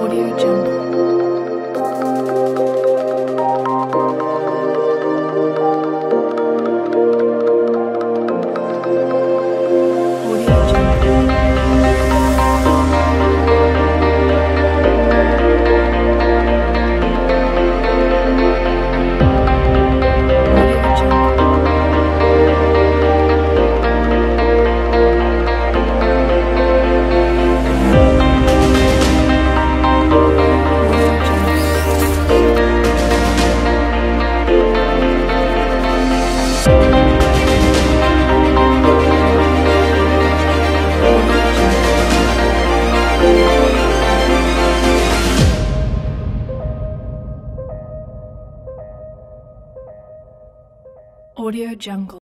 Audio Jungle. Audio Jungle.